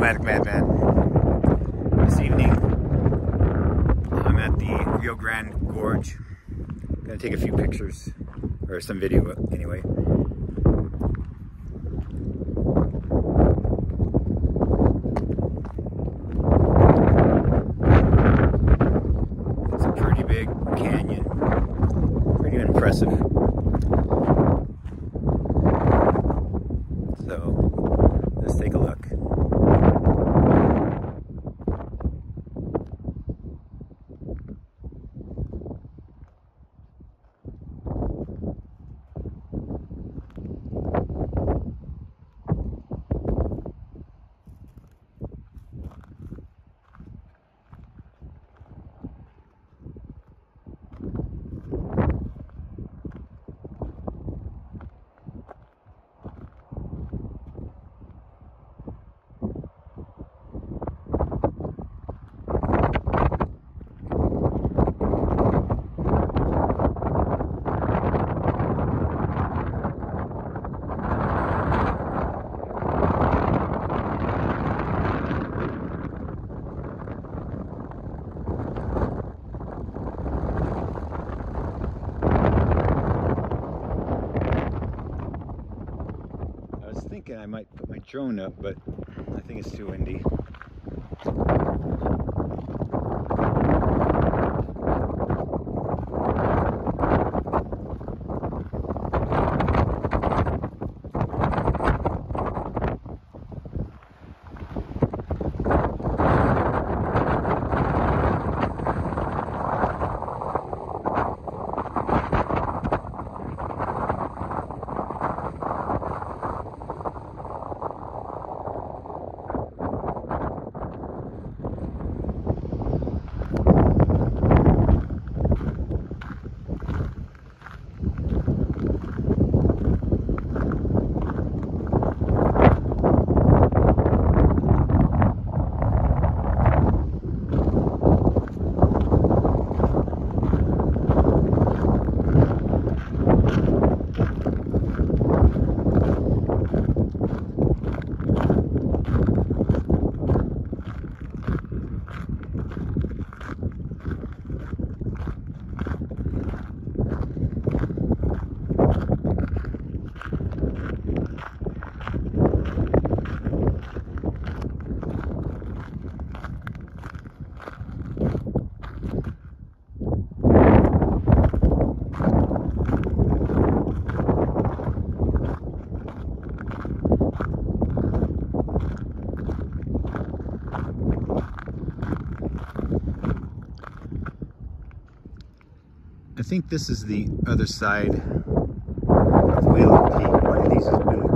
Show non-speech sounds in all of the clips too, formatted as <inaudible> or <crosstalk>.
Nomadic Madman. This evening, I'm at the Rio Grande Gorge. I'm gonna take a few pictures, or some video anyway. It's a pretty big canyon, pretty impressive. So, let's take a look. I was thinking I might put my drone up, but I think it's too windy. I think this is the other side of Wheeler Peak. One of these is Wheeler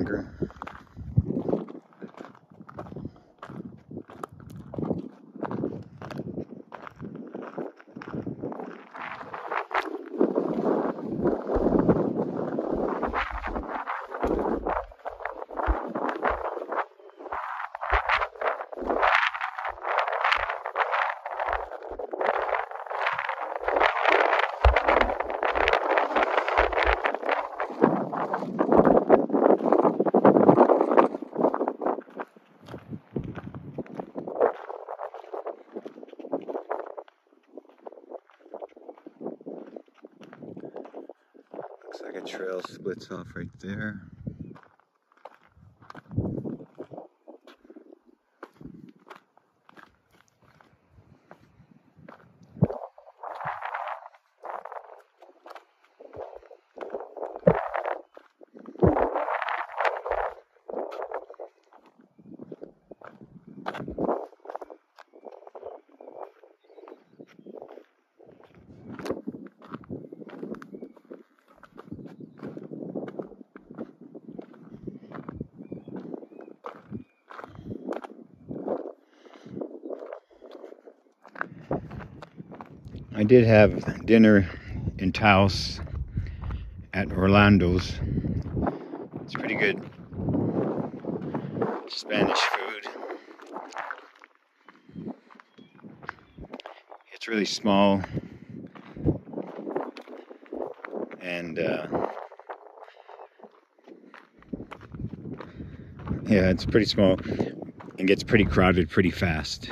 longer. Looks like a trail splits off right there. I did have dinner in Taos at Orlando's. It's pretty good Spanish food. It's really small and uh, yeah, it's pretty small and gets pretty crowded pretty fast.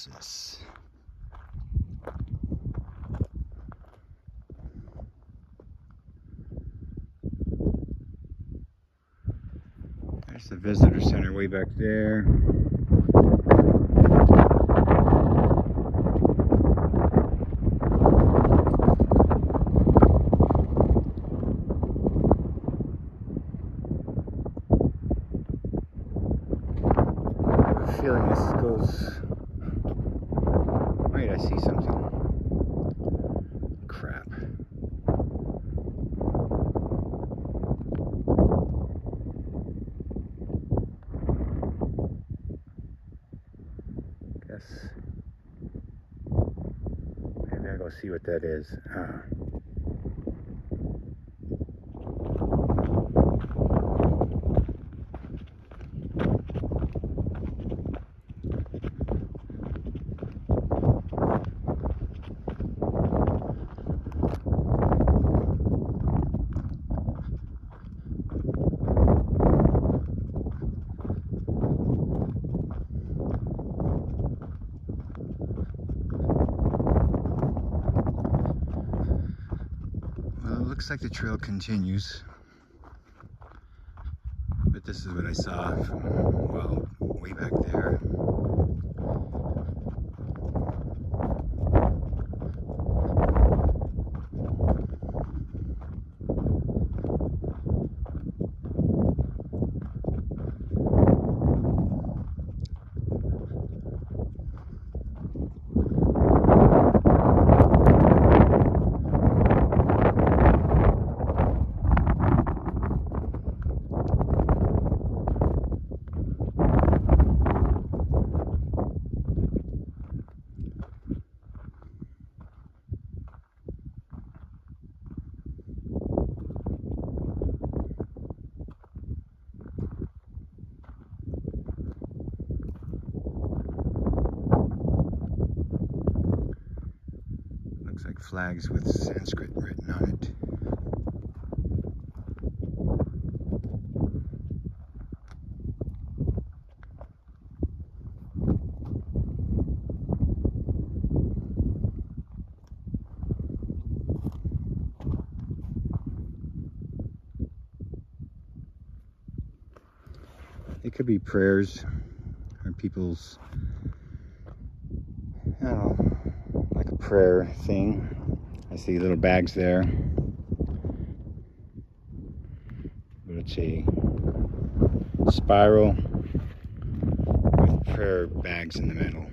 What is this? There's the visitor center way back there. feeling this goes. Wait, I see something. Crap. Guess. Maybe I'll go see what that is. Uh, looks like the trail continues. But this is what I saw from, well, way back there. Looks like flags with Sanskrit written on it. It could be prayers or people's, I don't know, like a prayer thing. See little bags there. It's a spiral with prayer bags in the middle.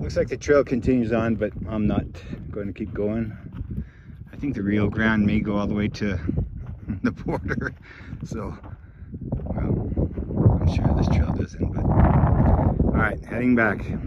Looks like the trail continues on, but I'm not going to keep going I think the Rio Grande may go all the way to the border. <laughs> So, well, I'm sure this trail doesn't, but all right, heading back.